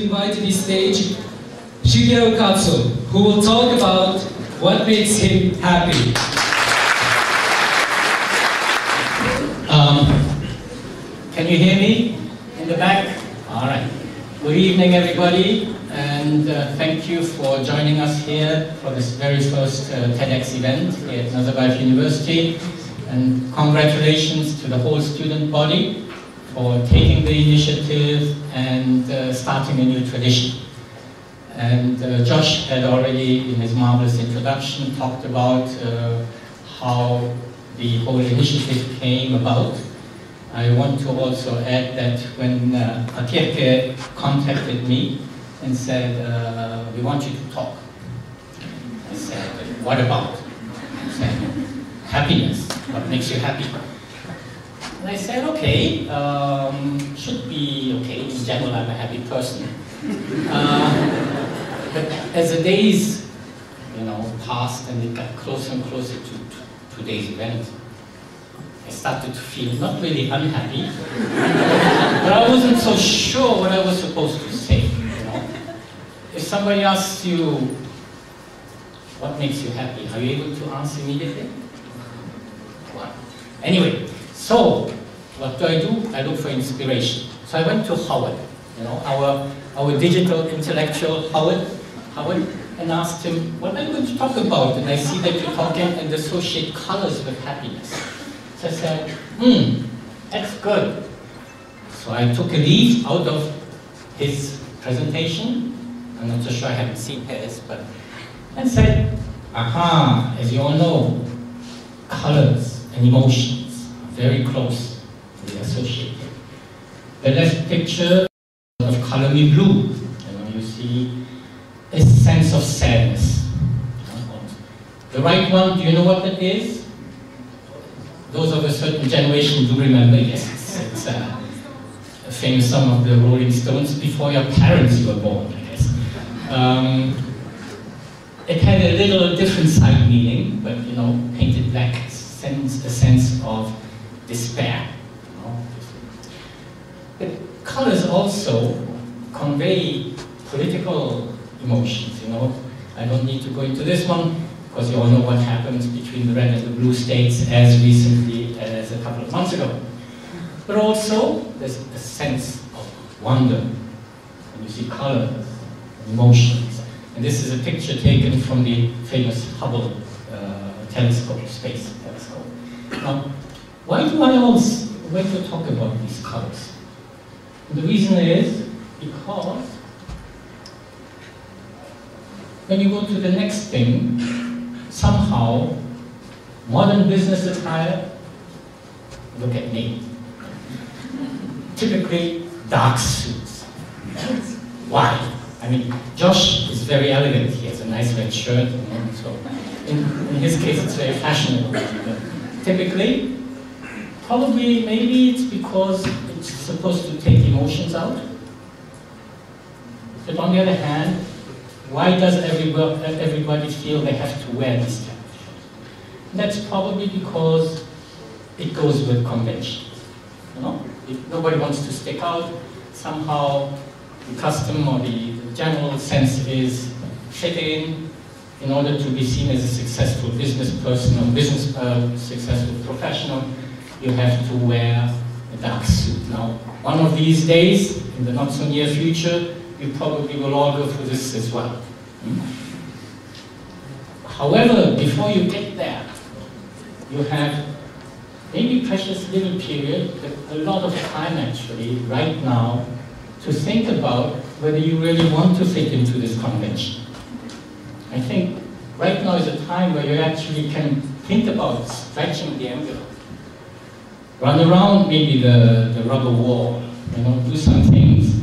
to invite to the stage Shigeo Katsu, who will talk about what makes him happy. Um, can you hear me in the back? All right. Good evening, everybody, and uh, thank you for joining us here for this very first uh, TEDx event here at Nazarbayev University. And congratulations to the whole student body for taking the initiative and uh, starting a new tradition. And uh, Josh had already, in his marvelous introduction, talked about uh, how the whole initiative came about. I want to also add that when uh, Atierke contacted me and said, uh, we want you to talk, I said, what about? Said, happiness, what makes you happy? And I said, okay, um, should be okay, in general I'm a happy person. Uh, but as the days, you know, passed and it got closer and closer to, to today's event, I started to feel not really unhappy, but I wasn't so sure what I was supposed to say. You know? If somebody asks you, what makes you happy, are you able to answer immediately? Anyway, so what do I do? I look for inspiration. So I went to Howard, you know, our, our digital intellectual Howard, Howard, and asked him, what are you going to talk about? And I see that you're talking and associate colors with happiness. So I said, hmm, that's good. So I took a leaf out of his presentation. I'm not so sure I haven't seen his, but and said, aha, as you all know, colors and emotions are very closely associated. The left picture of color me blue. You know, you see a sense of sadness. The right one, do you know what that is? those of a certain generation do remember, yes, it's, it's uh, a famous song of the Rolling Stones, before your parents were born, I guess. Um, it had a little different side meaning, but you know, painted black sends a sense of despair. Also convey political emotions, you know. I don't need to go into this one, because you all know what happens between the red and the blue states as recently as a couple of months ago. But also, there's a sense of wonder when you see colors, emotions. And this is a picture taken from the famous Hubble uh, telescope, space telescope. Now, why do I always wait to talk about these colors? The reason is because when you go to the next thing, somehow modern business attire, look at me, typically dark suits. Why? I mean, Josh is very elegant. He has a nice red shirt, you know, so in, in his case it's very fashionable. But typically, probably, maybe it's because it's supposed to take emotions out. But on the other hand, why does everybody, everybody feel they have to wear this? That's probably because it goes with convention. You know, if nobody wants to stick out. Somehow, the custom or the, the general sense is fit in in order to be seen as a successful business person or business uh, successful professional. You have to wear a dark suit. Now, one of these days, in the not so near future, you probably will all go through this as well. Hmm? However, before you get there, you have maybe precious little period, but a lot of time actually, right now, to think about whether you really want to fit into this convention. I think right now is a time where you actually can think about stretching the envelope. Run around maybe the, the rubber wall, you know, do some things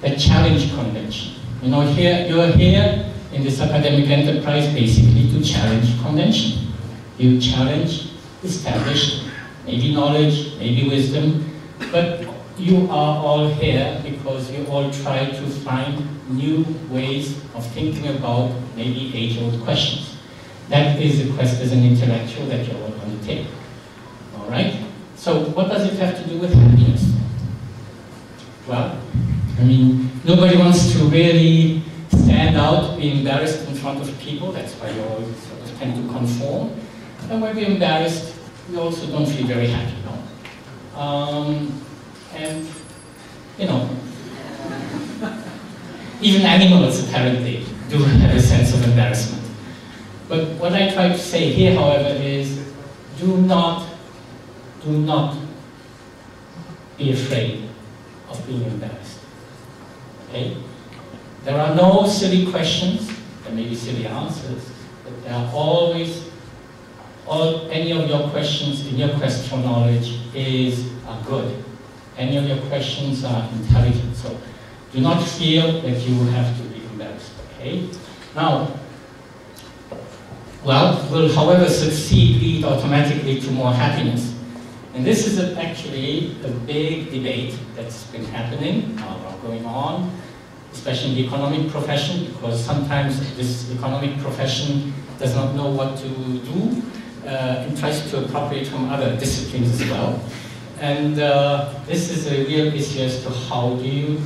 that challenge convention. You know, here you're here in this academic enterprise basically to challenge convention. You challenge established, maybe knowledge, maybe wisdom, but you are all here because you all try to find new ways of thinking about maybe age-old questions. That is the quest as an intellectual that you all undertake. All right? So what does it have to do with happiness? Well, I mean, nobody wants to really stand out, be embarrassed in front of people. That's why you all sort of tend to conform. And when we're embarrassed, we also don't feel very happy. No? Um, and, you know, even animals apparently do have a sense of embarrassment. But what I try to say here, however, is do not, do not be afraid of being embarrassed. Okay? There are no silly questions, there may be silly answers, but there are always, all, any of your questions in your quest for knowledge is, are good. Any of your questions are intelligent. So do not feel that you have to be embarrassed, okay? Now, well, will however succeed lead automatically to more happiness? And this is a, actually a big debate that's been happening, uh, going on, especially in the economic profession, because sometimes this economic profession does not know what to do uh, and tries to appropriate from other disciplines as well. And uh, this is a real issue as to how do you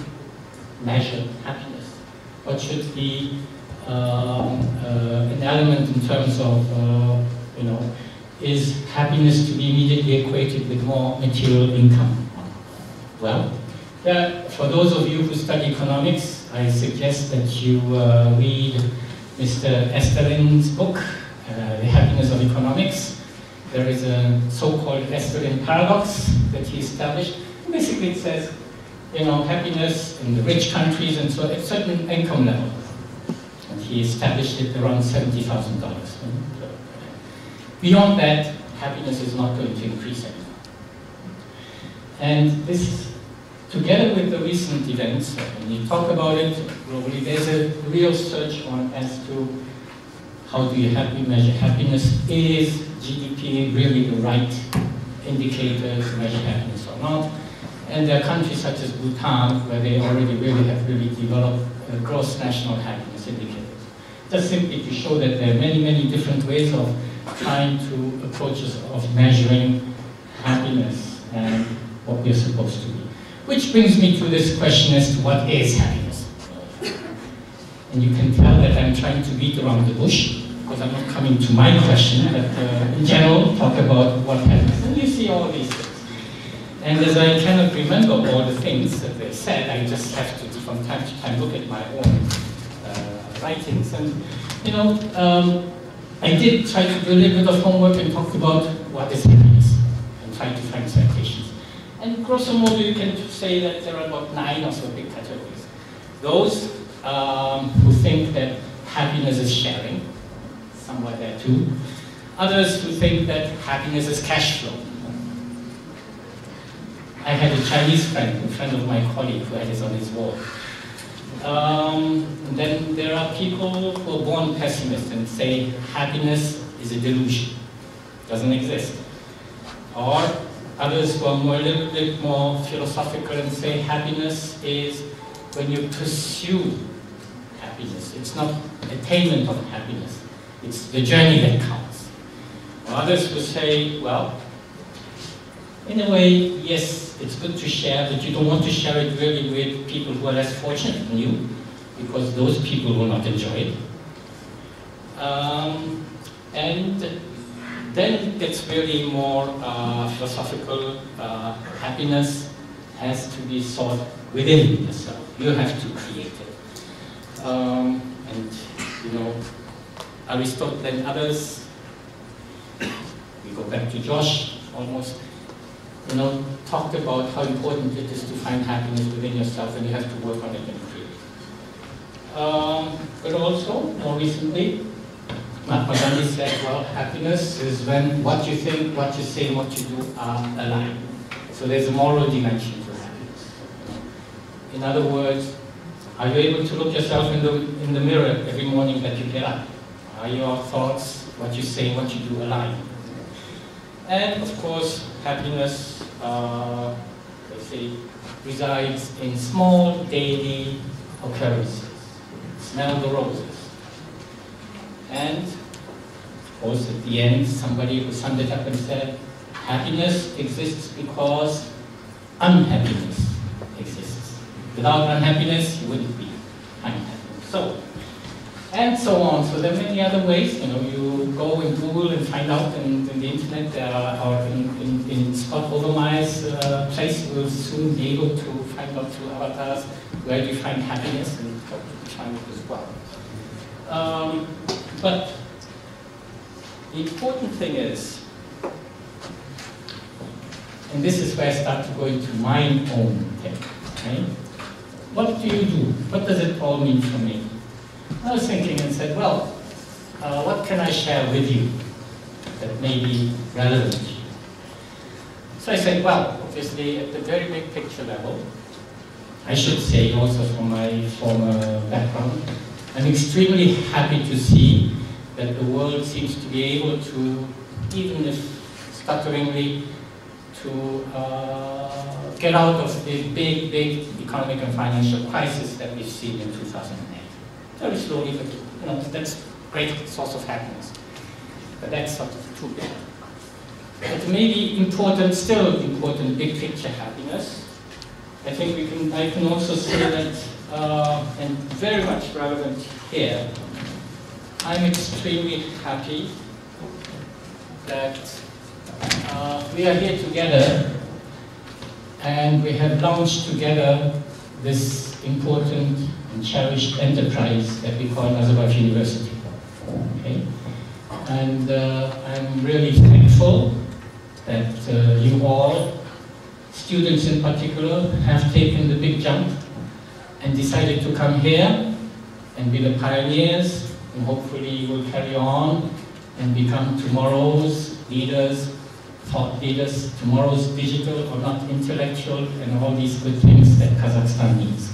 measure happiness? What should be um, uh, an element in terms of, uh, you know, is happiness to be immediately equated with more material income? Well, for those of you who study economics, I suggest that you uh, read Mr. Easterlin's book, uh, The Happiness of Economics. There is a so-called Easterlin paradox that he established. Basically, it says, you know, happiness in the rich countries and so at certain income level. And he established it around $70,000. Beyond that, happiness is not going to increase anymore. And this, together with the recent events, when you talk about it globally, there's a real search on as to how do you happy measure happiness? Is GDP really the right indicator to measure happiness or not? And there are countries such as Bhutan where they already really have really developed uh, gross national happiness indicators. Just simply to show that there are many, many different ways of trying to approaches of measuring happiness and what we're supposed to be. Which brings me to this question as to what is happiness? And you can tell that I'm trying to beat around the bush because I'm not coming to my question, but uh, in general, talk about what happiness. And you see all these things. And as I cannot remember all the things that they said, I just have to, from time to time, look at my own uh, writings. And, you know, um, I did try to do a little bit of homework and talk about what is happiness and try to find citations. And grosso modo, you can say that there are about nine or so big categories. Those um, who think that happiness is sharing, somewhere there too. Others who think that happiness is cash flow. I had a Chinese friend, a friend of my colleague, who had this on his wall. Um, then there are people who are born pessimists and say happiness is a delusion, doesn't exist. Or others who are more, a little bit more philosophical and say happiness is when you pursue happiness. It's not attainment of happiness. It's the journey that counts. Or others will say, well, in a way, yes, it's good to share, but you don't want to share it really with people who are less fortunate than you, because those people will not enjoy it. Um, and then it gets really more uh, philosophical. Uh, happiness has to be sought within yourself. You have to create it. Um, and, you know, Aristotle and others, we go back to Josh almost, you know, talked about how important it is to find happiness within yourself and you have to work on it and create. Um, but also, more recently, Mahatma Gandhi said, well, happiness is when what you think, what you say, what you do are aligned. So there's a moral dimension to happiness. In other words, are you able to look yourself in the, in the mirror every morning that you get up? Are your thoughts, what you say, what you do aligned? And of course, happiness, uh, they say, resides in small daily occurrences. Smell the roses. And of course, at the end, somebody who summed it up and said, happiness exists because unhappiness exists. Without unhappiness, you wouldn't be and so on. So there are many other ways. You know, you go in Google and find out in, in the internet there are, or in, in, in Scott Obermeyer's uh, place, you will soon be able to find out through avatars where you find happiness and how to find it as well. Um, but the important thing is, and this is where I start to go into my own thing, okay? What do you do? What does it all mean for me? I was thinking and said, well, uh, what can I share with you that may be relevant? So I said, well, obviously at the very big picture level, I should say also from my former background, I'm extremely happy to see that the world seems to be able to, even if stutteringly, to uh, get out of the big, big economic and financial crisis that we've seen in 2008. Very slowly, but you know, that's great source of happiness. But that's sort of big. But maybe important, still important, big picture happiness. I think we can, I can also say that, uh, and very much relevant here, I'm extremely happy that uh, we are here together and we have launched together this important and cherished enterprise that we call Nazarbayev University. Okay? And uh, I'm really thankful that uh, you all, students in particular, have taken the big jump and decided to come here and be the pioneers and hopefully you will carry on and become tomorrow's leaders thought leaders, tomorrow's digital or not intellectual, and all these good things that Kazakhstan needs.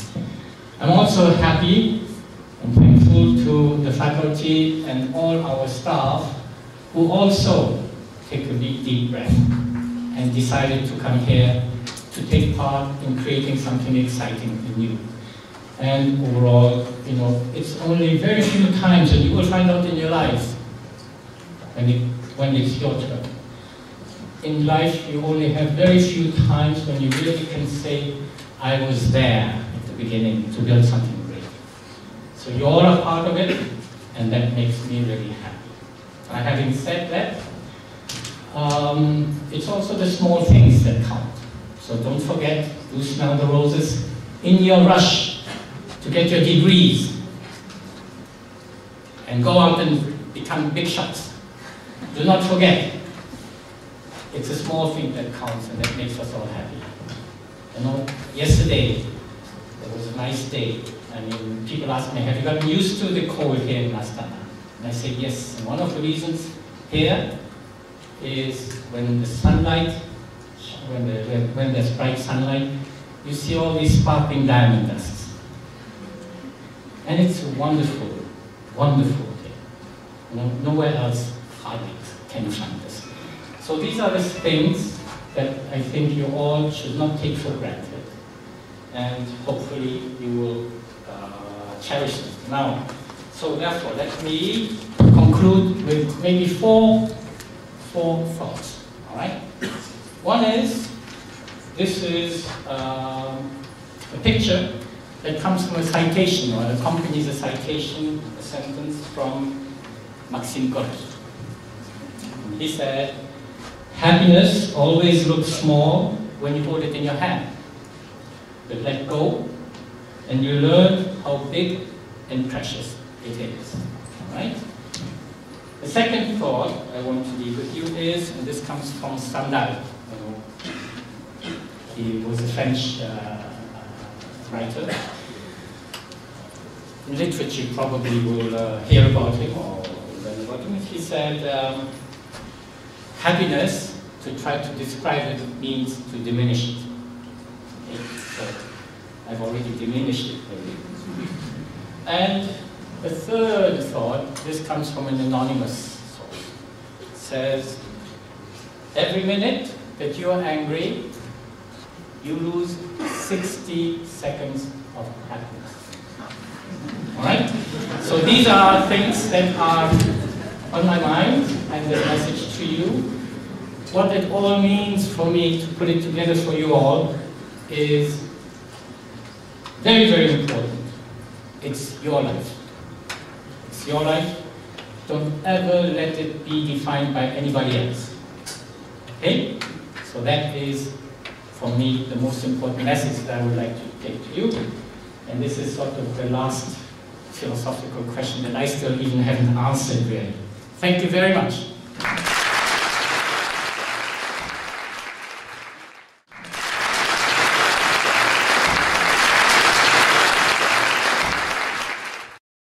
I'm also happy and thankful to the faculty and all our staff who also take a deep, deep breath and decided to come here to take part in creating something exciting and new. And overall, you know, it's only very few times, that you will find out in your life when, it, when it's your turn in life you only have very few times when you really can say, I was there beginning to build something great. So you're a part of it, and that makes me really happy. Uh, having said that, um, it's also the small things that count. So don't forget, do smell the roses in your rush to get your degrees and go out and become big shots. Do not forget, it's a small thing that counts and that makes us all happy. You know, yesterday, there was a nice day. I mean, people ask me, have you gotten used to the cold here in Astana? And I say yes. And one of the reasons here is when the sunlight, when, the, when there's bright sunlight, you see all these sparkling diamond dusts. And it's a wonderful, wonderful thing. No, nowhere else hardly can you find this. So these are the things that I think you all should not take for granted. And hopefully you will uh, cherish them. Now, so therefore, let me conclude with maybe four, four thoughts. All right? One is, this is um, a picture that comes from a citation, or accompanies a citation, a sentence from Maxim Gorky. He said, Happiness always looks small when you hold it in your hand. But let go, and you learn how big and precious it is. Right? The second thought I want to leave with you is, and this comes from Stendhal. He was a French uh, writer. In literature, you probably will uh, hear about him or learn about him. He said, um, happiness, to try to describe it, means to diminish it. I've already diminished it. And the third thought, this comes from an anonymous source. Says, every minute that you are angry, you lose 60 seconds of happiness. Alright? So these are things that are on my mind and the message to you what it all means for me to put it together for you all is very, very important. It's your life. It's your life. Don't ever let it be defined by anybody else. Okay? So that is, for me, the most important message that I would like to take to you. And this is sort of the last philosophical question that I still even haven't answered really. Thank you very much.